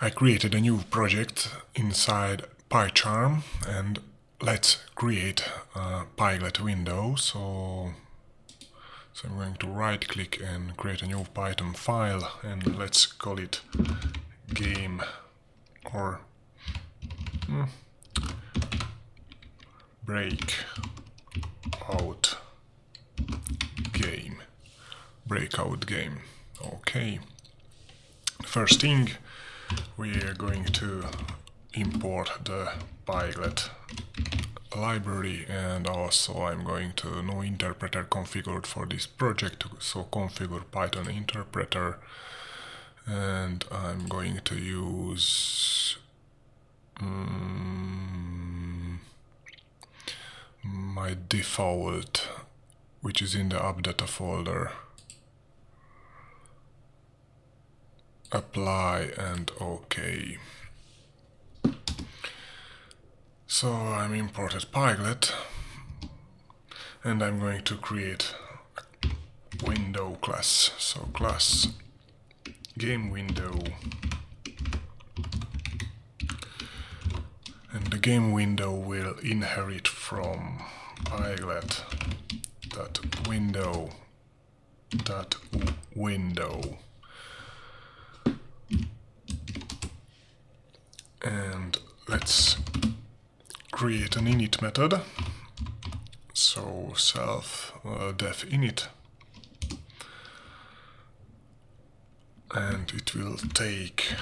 I created a new project inside PyCharm and let's create a Pyglet window. So, so I'm going to right click and create a new Python file and let's call it game or hmm, break out game. Breakout game. Okay. First thing we are going to import the Pyglet library and also I'm going to no interpreter configured for this project so configure Python interpreter. And I'm going to use um, my default which is in the appdata folder apply and OK so I'm imported Pyglet and I'm going to create a window class. So class game window. And the game window will inherit from Pyglet that window that window and let's create an init method. So self uh, def init. And it will take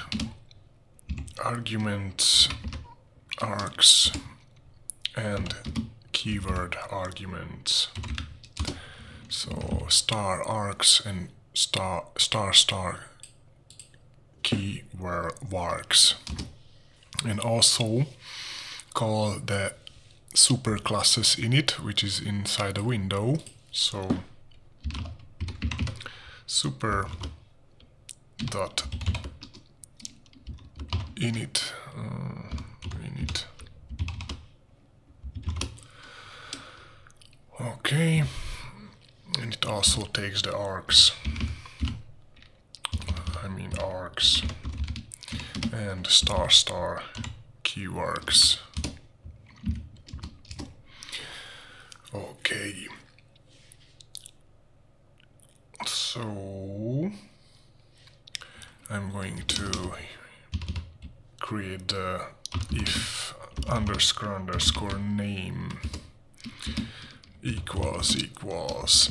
arguments args and keyword arguments. So star args and star star star keyword vargs and also call the super classes init which is inside the window. So super dot init uh, init. Okay and it also takes the args I mean args and star star keywords. Okay. So I'm going to create the if underscore underscore name equals equals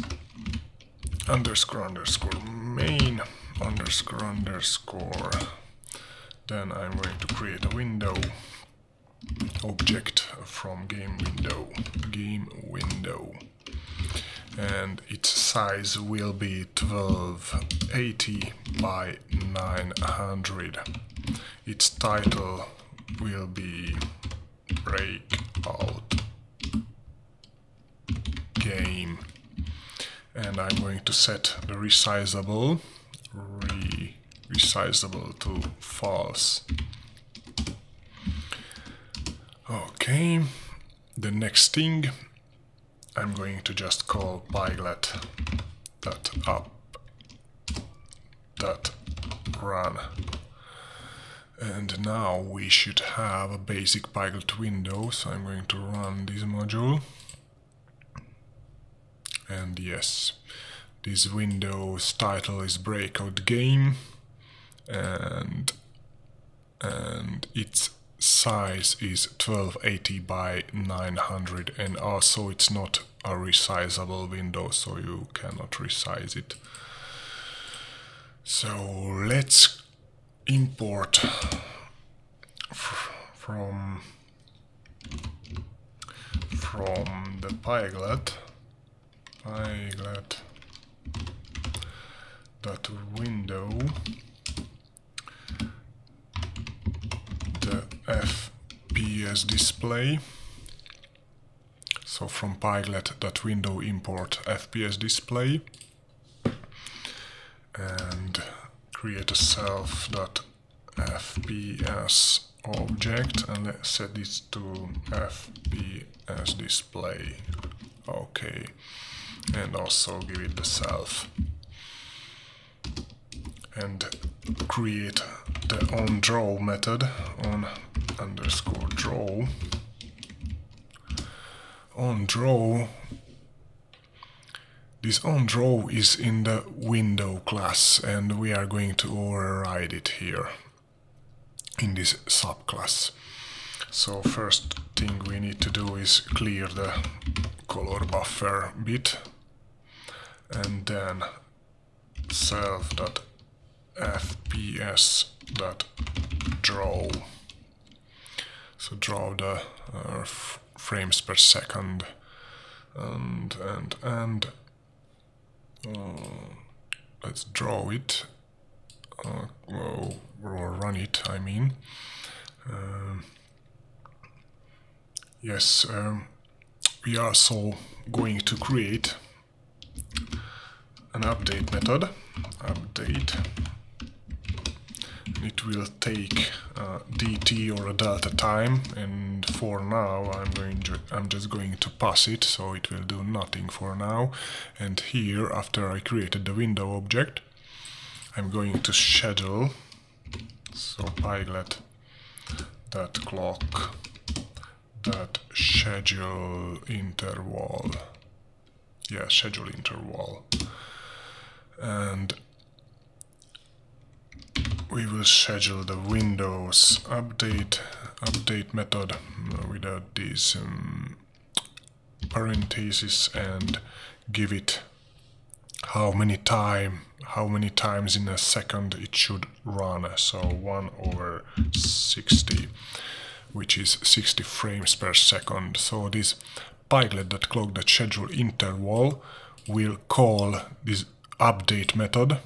underscore underscore main underscore underscore then I'm going to create a window. Object from game window. Game window. And its size will be 1280 by 900 its title will be breakout game. And I'm going to set the resizable re resizable to false. Okay the next thing I'm going to just call pyglet dot up dot run. And now we should have a basic pyglet window so I'm going to run this module. And yes this window's title is breakout game and and its size is 1280 by 900 and also it's not a resizable window so you cannot resize it. So let's import from from the pyglet pyglet dot window the fps display. So from pyglet.window import fps display. And create a self.fps object and let's set this to fps display. Okay and also give it the self. And create the onDraw method on underscore draw. On draw, this on draw is in the window class and we are going to override it here in this subclass. So first thing we need to do is clear the color buffer bit and then self.fps.draw so draw the uh, frames per second. And and and uh, let's draw it. Uh, or run it I mean. Um, yes um, we are so going to create an update method. Update it will take uh, dt or a delta time and for now I'm going I'm just going to pass it so it will do nothing for now. And here after I created the window object I'm going to schedule so pyglet that clock that schedule interval. Yeah schedule interval. And we will schedule the Windows update update method without these um, parentheses and give it how many time how many times in a second it should run. So 1 over 60 which is 60 frames per second. So this pyglet.clock that schedule interval will call this update method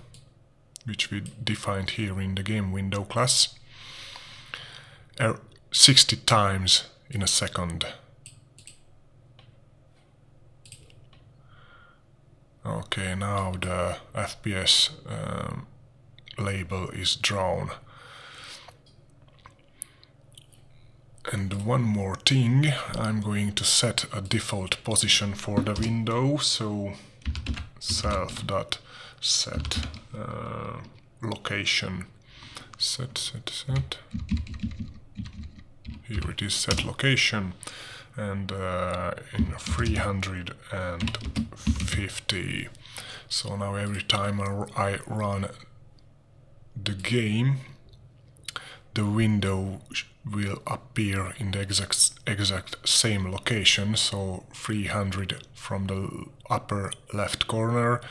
which we defined here in the game window class, 60 times in a second. Okay, now the FPS um, label is drawn. And one more thing, I'm going to set a default position for the window, so self dot set uh, location. Set set set. Here it is set location. And uh, in 350 so now every time I run the game the window will appear in the exact exact same location. So 300 from the upper left corner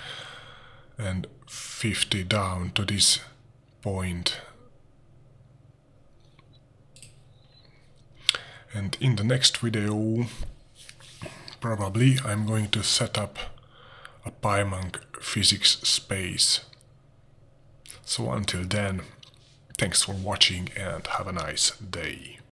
and 50 down to this point. And in the next video, probably I'm going to set up a Pymunk physics space. So until then, thanks for watching and have a nice day.